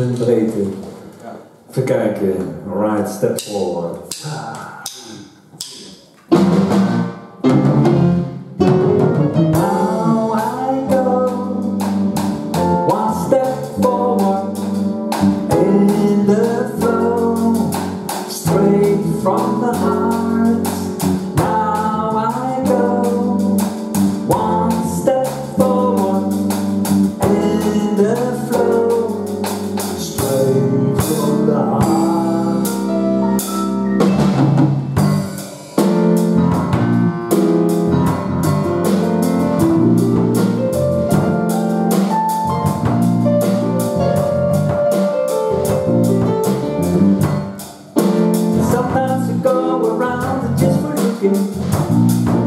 breedte. Even kijken. Alright, step forward. Ah. Música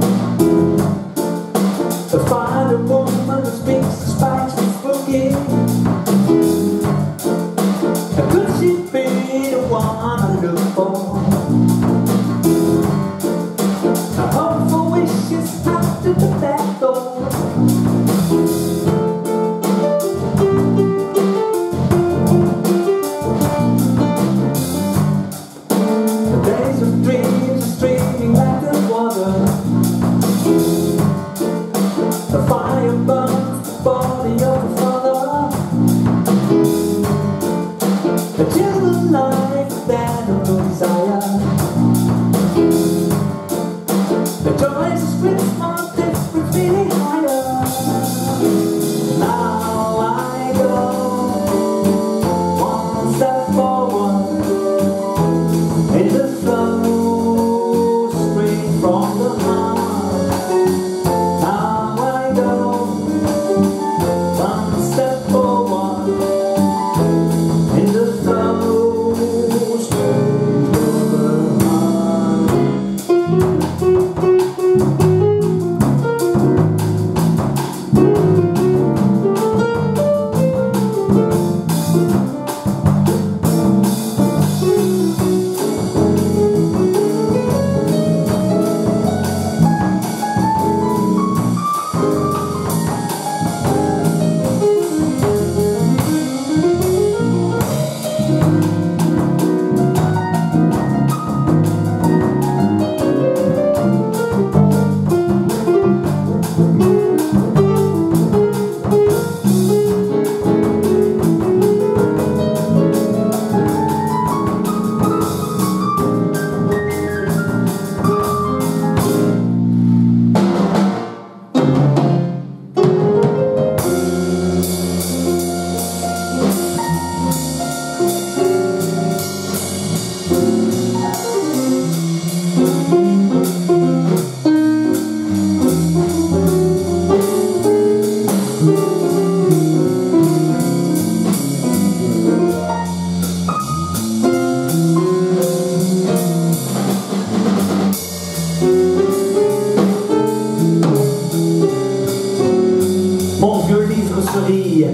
Mon vieux livre se rit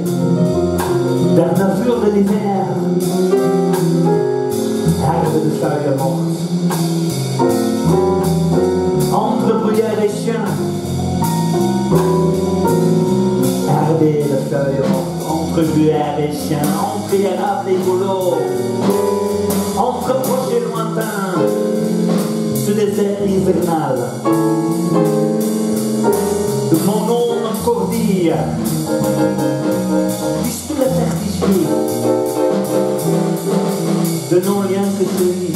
d'un navure de l'hiver. Arbre de feuilles mortes, entre bruyères et chiens. Arbre de feuilles mortes, entre bruyères et chiens, entre érable et boulot, entre projets lointains, ce désert hivernal mon nom encore puisse tout la perdition de non-lien que celui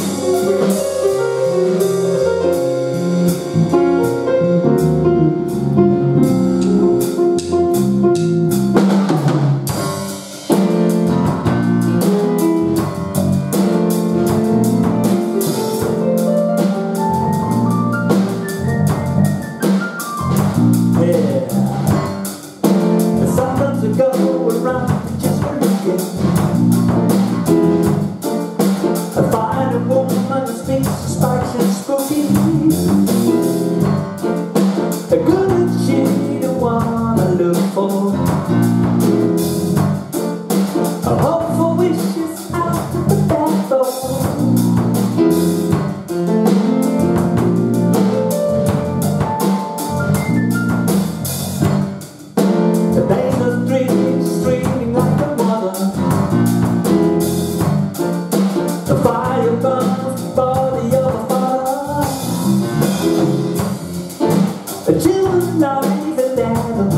not even.